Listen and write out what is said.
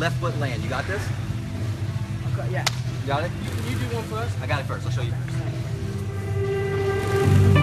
Left foot land. You got this? Okay, yeah. You got it? You, you do one first. I got it first. I'll show you first.